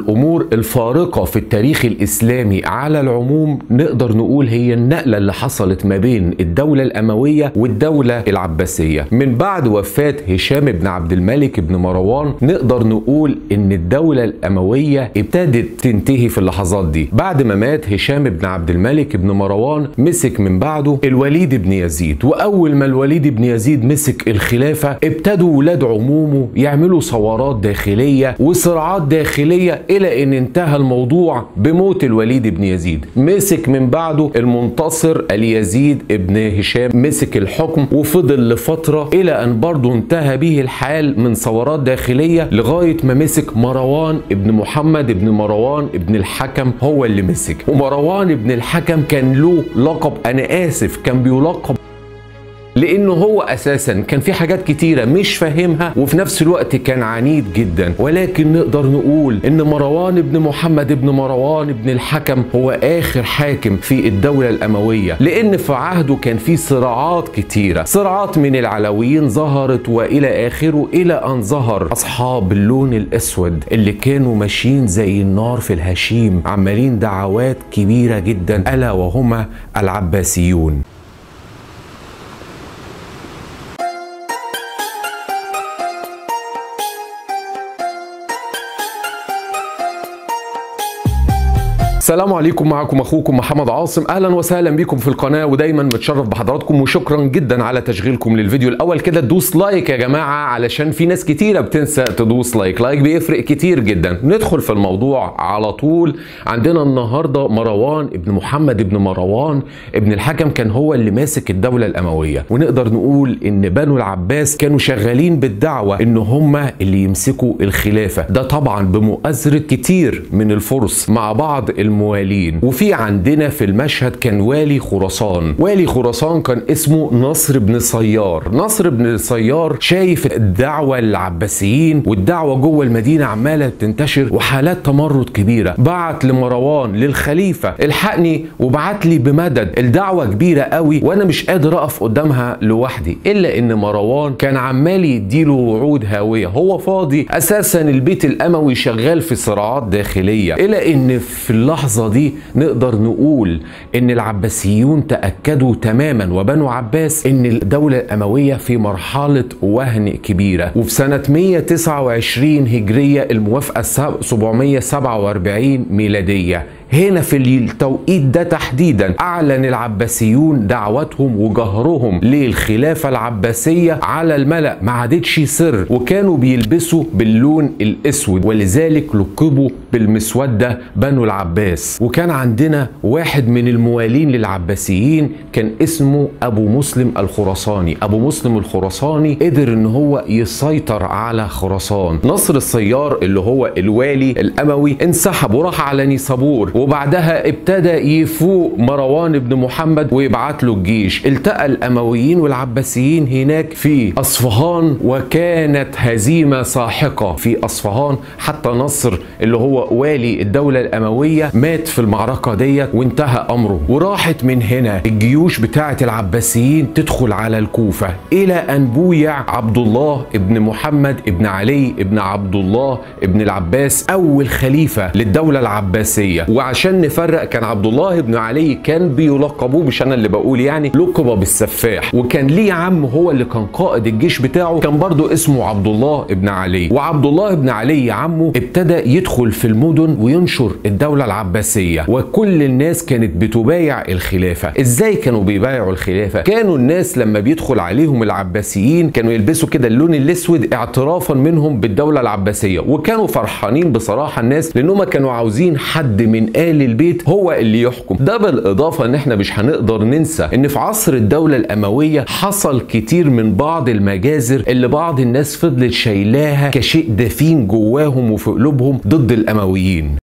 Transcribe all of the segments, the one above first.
الأمور الفارقة في التاريخ الإسلامي على العموم نقدر نقول هي النقلة اللي حصلت ما بين الدولة الأموية والدولة العباسية. من بعد وفاة هشام بن عبد الملك بن مروان نقدر نقول إن الدولة الأموية ابتدت تنتهي في اللحظات دي. بعد ما مات هشام بن عبد الملك بن مروان مسك من بعده الوليد بن يزيد. وأول ما الوليد بن يزيد مسك الخلافة ابتدوا ولاد عمومه يعملوا ثورات داخلية وصراعات داخلية إلى إن انتهى الموضوع بموت الوليد بن يزيد. مسك من بعده المنتصر اليزيد ابن هشام مسك الحكم وفضل لفترة إلى أن برضه انتهى به الحال من ثورات داخلية لغاية ما مسك مروان ابن محمد ابن مروان ابن الحكم هو اللي مسك. ومروان ابن الحكم كان له لقب أنا آسف كان بيلقب لأنه هو أساسا كان في حاجات كتيرة مش فاهمها وفي نفس الوقت كان عنيد جدا. ولكن نقدر نقول إن مروان بن محمد بن مروان بن الحكم هو آخر حاكم في الدولة الأموية لأن في عهده كان في صراعات كتيرة. صراعات من العلويين ظهرت وإلى آخره إلى أن ظهر أصحاب اللون الأسود اللي كانوا ماشيين زي النار في الهشيم عمالين دعوات كبيرة جدا ألا وهما العباسيون. السلام عليكم معكم أخوكم محمد عاصم. أهلا وسهلا بكم في القناة ودايما متشرف بحضراتكم وشكرا جدا على تشغيلكم للفيديو الأول. كده تدوس like يا جماعة علشان في ناس كتيرة بتنسى تدوس like. like بيفرق كتير جدا. ندخل في الموضوع على طول. عندنا النهارده مروان ابن محمد ابن مروان ابن الحكم كان هو اللي ماسك الدولة الأموية. ونقدر نقول إن بنو العباس كانوا شغالين بالدعوة إن هم اللي يمسكوا الخلافة. ده طبعا بمؤازرة كتير من الفرس مع بعض الموالين. وفي عندنا في المشهد كان والي خراسان. والي خراسان كان اسمه نصر بن صيار. نصر بن صيار شايف الدعوة العباسيين والدعوة جوه المدينة عمالة تنتشر وحالات تمرد كبيرة. بعت لمروان للخليفة الحقني وبعت لي بمدد. الدعوة كبيرة قوي وأنا مش قادر أقف قدامها لوحدي إلا إن مروان كان عمال يديله وعود هاوية هو فاضي أساسا البيت الأموي شغال في صراعات داخلية إلى إن في اللحظة اللحظة دي نقدر نقول إن العباسيون تأكدوا تماما وبنو عباس إن الدولة الأموية في مرحلة وهن كبيرة. وفي سنة 129 هجرية الموافقة 747 ميلادية. هنا في التوقيت ده تحديدا أعلن العباسيون دعوتهم وجهرهم للخلافة العباسية على الملأ ما عادتش سر وكانوا بيلبسوا باللون الأسود ولذلك لقبوا بالمسوده بنو العباس. وكان عندنا واحد من الموالين للعباسيين كان اسمه أبو مسلم الخراساني. أبو مسلم الخراساني قدر إن هو يسيطر على خراسان. نصر الصيار اللي هو الوالي الأموي انسحب وراح على نيسابور وبعدها ابتدى يفوق مروان بن محمد ويبعت له الجيش. التقى الأمويين والعباسيين هناك في أصفهان وكانت هزيمة ساحقة في أصفهان. حتى نصر اللي هو والي الدولة الأموية مات في المعركة ديت وانتهى أمره. وراحت من هنا الجيوش بتاعة العباسيين تدخل على الكوفة إلى أن بويع عبد الله ابن محمد ابن علي ابن عبد الله ابن العباس أول خليفة للدولة العباسية. وعشان نفرق كان عبد الله بن علي كان بيلقبوه مش أنا اللي بقول يعني لقب بالسفاح وكان ليه عم هو اللي كان قائد الجيش بتاعه كان برضه اسمه عبد الله بن علي. وعبد الله بن علي عمه ابتدى يدخل في المدن وينشر الدولة العباسية وكل الناس كانت بتبايع الخلافة. إزاي كانوا بيبايعوا الخلافة؟ كانوا الناس لما بيدخل عليهم العباسيين كانوا يلبسوا كده اللون الأسود اعترافا منهم بالدولة العباسية وكانوا فرحانين بصراحة الناس لأنهم كانوا عاوزين حد من آل البيت هو اللي يحكم. ده بالإضافة إن إحنا مش هنقدر ننسى إن في عصر الدولة الأموية حصل كتير من بعض المجازر اللي بعض الناس فضلت شايلاها كشيء دفين جواهم وفي قلوبهم ضد الأمويين.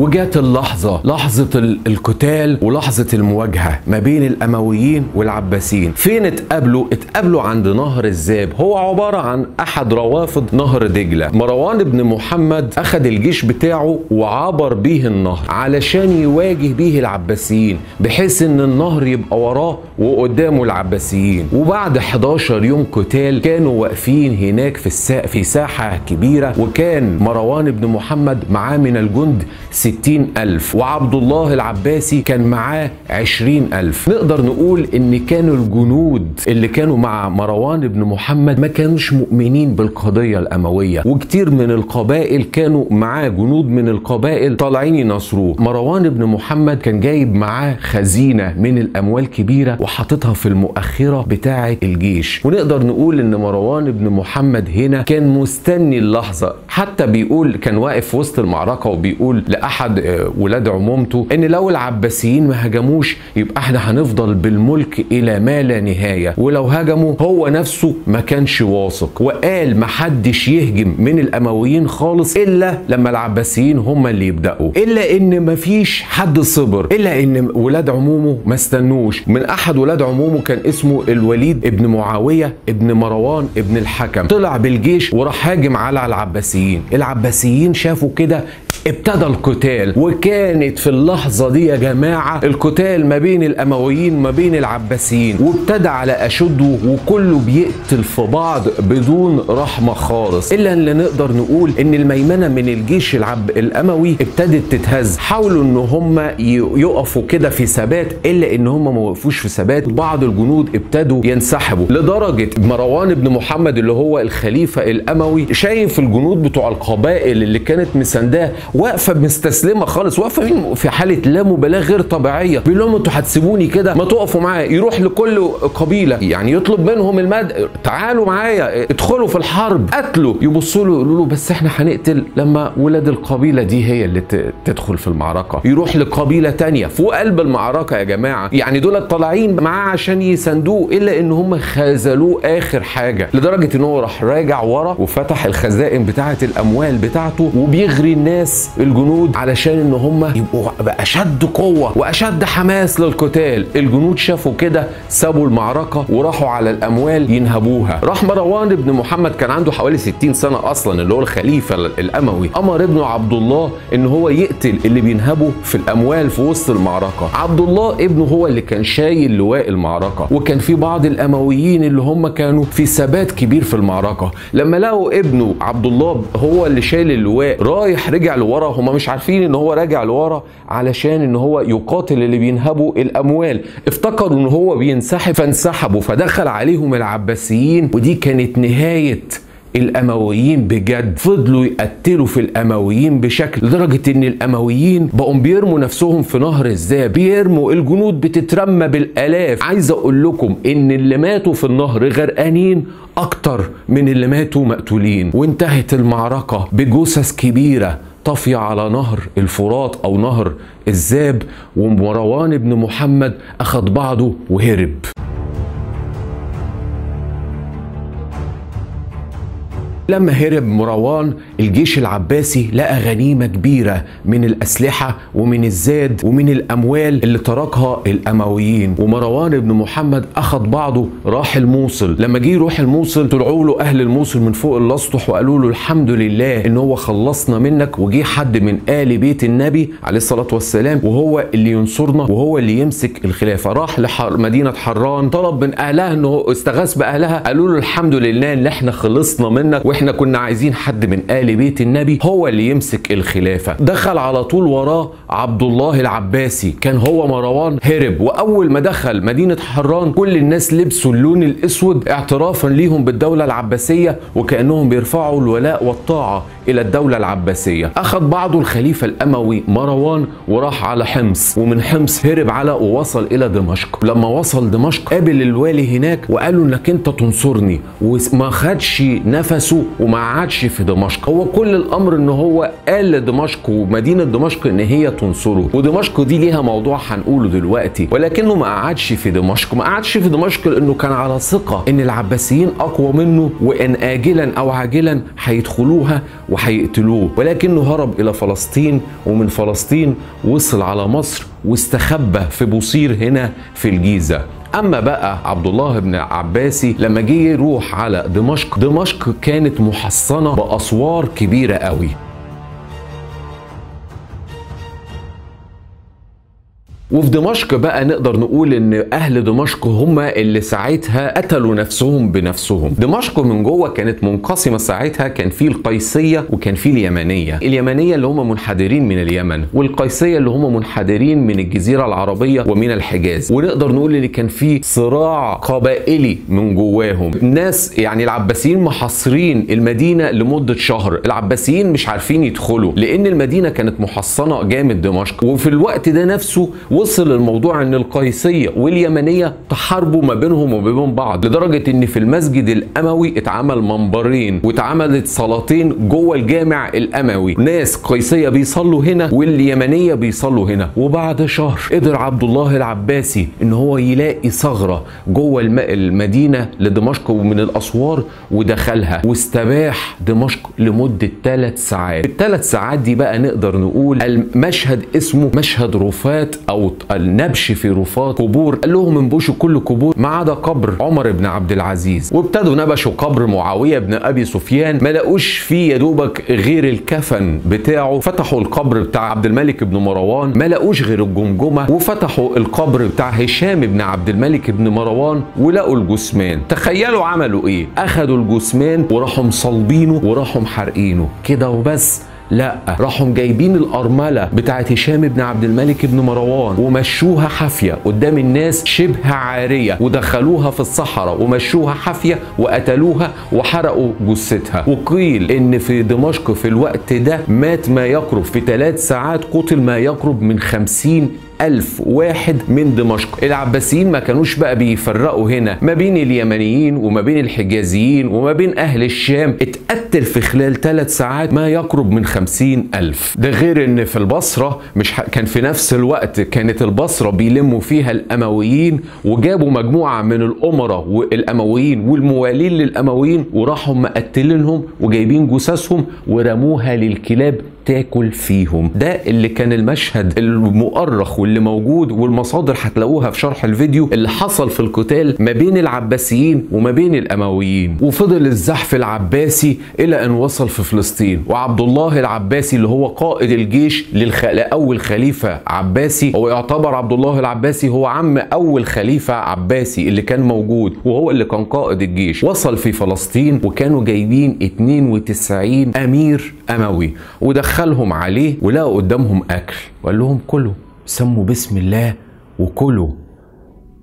وجات اللحظة لحظة ال- القتال ولحظة المواجهة ما بين الأمويين والعباسيين. فين اتقابلوا؟ اتقابلوا عند نهر الزاب. هو عبارة عن أحد روافد نهر دجلة. مروان بن محمد أخذ الجيش بتاعه وعبر بيه النهر علشان يواجه بيه العباسيين بحيث إن النهر يبقى وراه وقدامه العباسيين. وبعد 11 يوم قتال كانوا واقفين هناك في السا... في ساحة كبيرة وكان مروان بن محمد معاه من الجند 60 ألف وعبد الله العباسي كان معاه 20 ألف. نقدر نقول إن كانوا الجنود اللي كانوا مع مروان بن محمد ما كانوش مؤمنين بالقضية الأموية. وكتير من القبائل كانوا معاه جنود من القبائل طالعين ينصروه مروان بن محمد كان جايب معاه خزينة من الأموال كبيرة وحاططها في المؤخرة بتاعة الجيش. ونقدر نقول إن مروان بن محمد هنا كان مستني اللحظة. حتى بيقول كان واقف وسط المعركة وبيقول لأحد آه، ولاد عمومته إن لو العباسيين ما هجموش يبقى إحنا هنفضل بالملك إلى ما لا نهاية. ولو هجموا هو نفسه ما كانش واثق وقال ما حدش يهجم من الأمويين خالص إلا لما العباسيين هم اللي يبدأوا. إلا إن ما فيش حد صبر إلا إن ولاد عمومه ما استنوش. من أحد ولاد عمومه كان اسمه الوليد ابن معاوية ابن مروان ابن الحكم. طلع بالجيش وراح هاجم على العباسيين. العباسيين شافوا كده ابتدى القتال وكانت في اللحظة دي يا جماعة القتال ما بين الأمويين ما بين العباسيين وابتدى على أشده وكله بيقتل في بعض بدون رحمة خالص. إلا اللي نقدر نقول إن الميمنة من الجيش العب الأموي ابتدت تتهز. حاولوا إن هم يقفوا كده في ثبات إلا إن هم ما وقفوش في ثبات. بعض الجنود ابتدوا ينسحبوا. لدرجة مروان بن محمد اللي هو الخليفة الأموي شايف الجنود بتوع القبائل اللي كانت مسانداه واقفة مستسلمة خالص واقفة في حالة لا مبالاة غير طبيعية. بيقول لهم أنتوا هتسيبوني كده ما تقفوا معايا. يروح لكل قبيلة يعني يطلب منهم المد تعالوا معايا ادخلوا في الحرب قتلوا. يبصوا له يقولوا له بس إحنا هنقتل لما ولاد القبيلة دي هي اللي تدخل في المعركة. يروح لقبيلة تانية فوق قلب المعركة يا جماعة. يعني دول طالعين معاه عشان يساندوه إلا إن هم خذلوه آخر حاجة لدرجة إن هو راح راجع ورا وفتح الخزائن بتاعة الأموال بتاعته وبيغري الناس الجنود علشان إن هم يبقوا باشد قوة وأشد حماس للقتال. الجنود شافوا كده سابوا المعركة وراحوا على الأموال ينهبوها. راح مروان بن محمد كان عنده حوالي 60 سنة أصلا اللي هو الخليفة الأموي. أمر ابنه عبد الله إن هو يقتل اللي بينهبوا في الأموال في وسط المعركة. عبد الله ابنه هو اللي كان شايل لواء المعركة. وكان في بعض الأمويين اللي هم كانوا في ثبات كبير في المعركة. لما لقوا ابنه عبد الله هو اللي شايل اللواء رايح رجع لورا هم مش عارفين إن هو راجع لورا علشان إن هو يقاتل اللي بينهبوا الأموال. افتكروا إن هو بينسحب فانسحبوا فدخل عليهم العباسيين ودي كانت نهاية الأمويين بجد. فضلوا يقتلوا في الأمويين بشكل لدرجة إن الأمويين بقوا بيرموا نفسهم في نهر الزاب بيرموا الجنود بتترمى بالآلاف. عايز أقول لكم إن اللي ماتوا في النهر غرقانين أكتر من اللي ماتوا مقتولين. وانتهت المعركة بجثث كبيرة. طافية على نهر الفرات أو نهر الزاب ومروان بن محمد أخذ بعضه وهرب. لما هرب مروان الجيش العباسي لقى غنيمة كبيرة من الأسلحة ومن الزاد ومن الأموال اللي تركها الأمويين. ومروان بن محمد أخذ بعضه راح الموصل. لما جه يروح الموصل طلعوا له أهل الموصل من فوق الأسطح وقالوا له الحمد لله إن هو خلصنا منك. وجه حد من آل بيت النبي عليه الصلاة والسلام وهو اللي ينصرنا وهو اللي يمسك الخلافة. راح لمدينة حران طلب من أهلها إنه استغاث بأهلها. قالوا له الحمد لله إن إحنا خلصنا منك وإحنا كنا عايزين حد من آل بيت النبي هو اللي يمسك الخلافة. دخل على طول وراه عبد الله العباسي. كان هو مروان هرب وأول ما دخل مدينة حران كل الناس لبسوا اللون الأسود اعترافا ليهم بالدولة العباسية وكأنهم بيرفعوا الولاء والطاعة. إلى الدولة العباسية. أخذ بعضه الخليفة الأموي مروان وراح على حمص ومن حمص هرب على ووصل إلى دمشق. لما وصل دمشق قابل الوالي هناك وقال له إنك أنت تنصرني وما خدش نفسه وما قعدش في دمشق. هو كل الأمر إن هو قال لدمشق ومدينة دمشق إن هي تنصره. ودمشق دي ليها موضوع هنقوله دلوقتي ولكنه ما قعدش في دمشق. ما قعدش في دمشق لأنه كان على ثقة إن العباسيين أقوى منه وإن اجلا أو عاجلا هيدخلوها وهيقتلوه ولكنه هرب إلى فلسطين ومن فلسطين وصل على مصر واستخبى في بوصير هنا في الجيزة. أما بقى عبد الله بن عباسي لما جه يروح على دمشق دمشق كانت محصنة بأسوار كبيرة قوي. وفي دمشق بقى نقدر نقول إن أهل دمشق هم اللي ساعتها قتلوا نفسهم بنفسهم. دمشق من جوه كانت منقسمة ساعتها كان في القيسية وكان في اليمنية. اليمنية اللي هم منحدرين من اليمن والقيسية اللي هم منحدرين من الجزيرة العربية ومن الحجاز. ونقدر نقول إن كان في صراع قبائلي من جواهم. الناس يعني العباسيين محاصرين المدينة لمدة شهر. العباسيين مش عارفين يدخلوا لأن المدينة كانت محصنة جامد دمشق. وفي الوقت ده نفسه وصل الموضوع إن القيسيه واليمنية تحاربوا ما بينهم وما بين بعض لدرجة إن في المسجد الأموي اتعمل منبرين واتعملت صلاتين جوه الجامع الأموي. ناس قيسيه بيصلوا هنا واليمنية بيصلوا هنا. وبعد شهر قدر عبد الله العباسي إن هو يلاقي ثغرة جوه الم- المدينة لدمشق ومن الأسوار ودخلها واستباح دمشق لمدة ثلاث ساعات. الثلاث ساعات دي بقى نقدر نقول المشهد اسمه مشهد رفات أو النبش في رفات قبور. قال لهم انبشوا كل قبور ما عدا قبر عمر بن عبد العزيز. وابتدوا نبشوا قبر معاوية بن أبي سفيان. ما لقوش فيه يا دوبك غير الكفن بتاعه. فتحوا القبر بتاع عبد الملك بن مروان. ما لقوش غير الجمجمة. وفتحوا القبر بتاع هشام بن عبد الملك بن مروان ولقوا الجثمان. تخيلوا عملوا إيه؟ أخدوا الجثمان وراحوا مصلبينه وراحوا محرقينه كده وبس. لا راحوا جايبين الأرملة بتاعت هشام بن عبد الملك بن مروان ومشوها حافية قدام الناس شبه عارية ودخلوها في الصحراء ومشوها حافية وقتلوها وحرقوا جثتها. وقيل إن في دمشق في الوقت ده مات ما يقرب في ثلاث ساعات قتل ما يقرب من خمسين ألف واحد من دمشق العباسيين ما كانوش بقى بيفرقوا هنا ما بين اليمنيين وما بين الحجازيين وما بين أهل الشام اتقتل في خلال ثلاث ساعات ما يقرب من خمسين ألف ده غير إن في البصرة مش. كان في نفس الوقت كانت البصرة بيلموا فيها الأمويين وجابوا مجموعة من الأمراء والأمويين والموالين للأمويين وراحوا مقتلينهم وجايبين جثثهم ورموها للكلاب تاكل فيهم. ده اللي كان المشهد المؤرخ واللي موجود والمصادر هتلاقوها في شرح الفيديو اللي حصل في القتال ما بين العباسيين وما بين الأمويين. وفضل الزحف العباسي إلى أن وصل في فلسطين. وعبد الله العباسي اللي هو قائد الجيش للخ... لأول خليفة عباسي. هو يعتبر عبد الله العباسي هو عم أول خليفة عباسي اللي كان موجود. وهو اللي كان قائد الجيش. وصل في فلسطين وكانوا جايبين 92 أمير أموي. ودخلهم عليه ولقوا قدامهم أكل. وقال لهم كلوا سموا بسم الله وكلوا.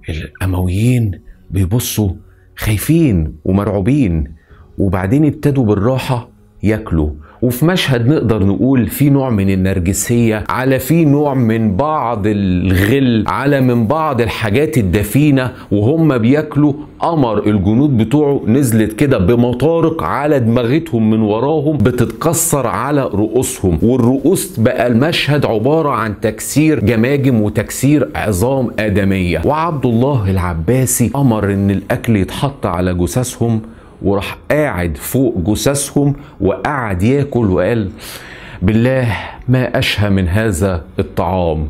الأمويين بيبصوا خايفين ومرعوبين وبعدين ابتدوا بالراحة ياكلوا. وفي مشهد نقدر نقول في نوع من النرجسية على في نوع من بعض الغل على من بعض الحاجات الدفينة وهم بياكلوا قمر الجنود بتوعه نزلت كده بمطارق على دماغتهم من وراهم بتتكسر على رؤوسهم. والرؤوس بقى المشهد عبارة عن تكسير جماجم وتكسير عظام آدمية. وعبد الله العباسي أمر إن الأكل يتحط على جثثهم وراح قاعد فوق جثثهم وقعد ياكل وقال بالله ما أشهى من هذا الطعام.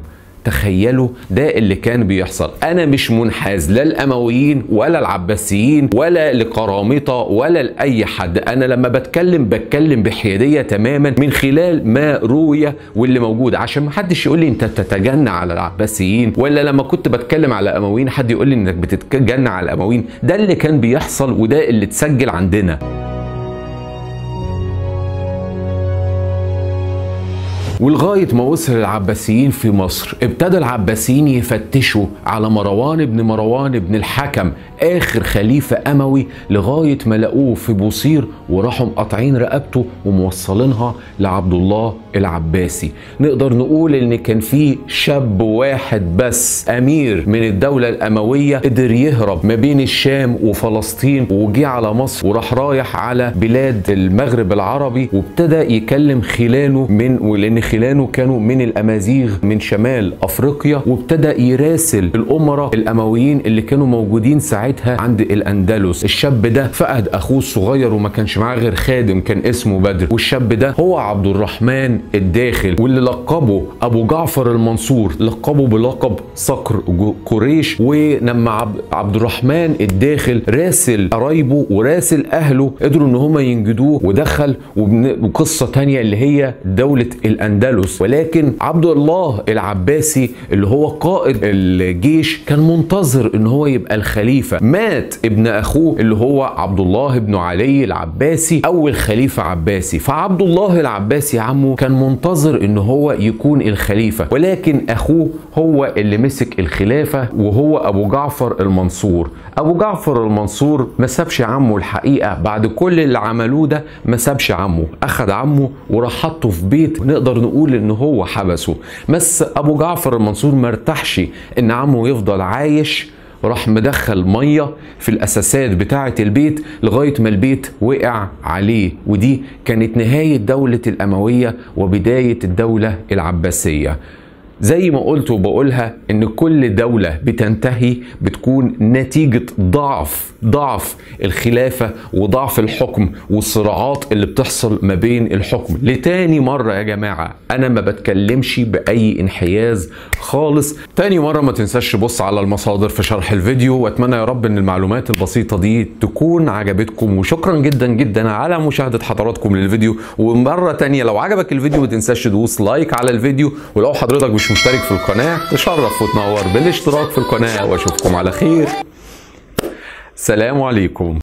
تخيلوا ده اللي كان بيحصل. أنا مش منحاز لا الأمويين ولا العباسيين ولا لقرامطة ولا لأي حد. أنا لما بتكلم بتكلم بحيادية تماما من خلال ما روي واللي موجود. عشان ما حدش يقول لي أنت تتجنى على العباسيين ولا لما كنت بتكلم على الامويين حد يقول لي إنك بتتجنى على الأمويين. ده اللي كان بيحصل وده اللي اتسجل عندنا. ولغاية ما وصل العباسيين في مصر ابتدى العباسيين يفتشوا على مروان بن مروان بن الحكم آخر خليفة أموي لغاية ما لقوه في بوصير وراحوا مقاطعين رقبته وموصلينها لعبد الله العباسي. نقدر نقول إن كان في شاب واحد بس أمير من الدولة الأموية قدر يهرب ما بين الشام وفلسطين وجي على مصر وراح رايح على بلاد المغرب العربي وابتدى يكلم خلاله من ولان خلانه كانوا من الأمازيغ من شمال أفريقيا وابتدى يراسل الأمراء الأمويين اللي كانوا موجودين ساعتها عند الأندلس. الشاب ده فقد أخوه الصغير وما كانش معاه غير خادم كان اسمه بدر. والشاب ده هو عبد الرحمن الداخل واللي لقبه أبو جعفر المنصور لقبه بلقب صقر قريش. ولما عبد الرحمن الداخل راسل قرايبه وراسل أهله قدروا إن هم ينجدوه ودخل. وقصة تانية اللي هي دولة الأندلس. ولكن عبد الله العباسي اللي هو قائد الجيش كان منتظر إن هو يبقى الخليفة. مات ابن أخوه اللي هو عبد الله بن علي العباسي أول خليفة عباسي. فعبد الله العباسي عمه كان منتظر إن هو يكون الخليفة. ولكن أخوه هو اللي مسك الخلافة وهو أبو جعفر المنصور. أبو جعفر المنصور ما سابش عمه الحقيقة. بعد كل اللي عملوه ده ما سابش عمه اخد عمه وراح حطه في بيت. نقدر نقول إن هو حبسه. بس أبو جعفر المنصور ما ارتاحش إن عمه يفضل عايش راح مدخل مية في الأساسات بتاعة البيت لغاية ما البيت وقع عليه. ودي كانت نهاية دولة الأموية وبداية الدولة العباسية. زي ما قلت وبقولها إن كل دولة بتنتهي بتكون نتيجة ضعف ضعف الخلافة وضعف الحكم والصراعات اللي بتحصل ما بين الحكم. لتاني مرة يا جماعة أنا ما بتكلمش بأي انحياز خالص. تاني مرة ما تنساش تبص على المصادر في شرح الفيديو وأتمنى يا رب إن المعلومات البسيطة دي تكون عجبتكم. وشكرا جدا جدا على مشاهدة حضراتكم للفيديو. ومرة تانية لو عجبك الفيديو ما تنساش تدوس لايك على الفيديو. ولو حضرتك مش مشترك في القناة تشرف وتنور بالاشتراك في القناة وأشوفكم على خير. سلام عليكم.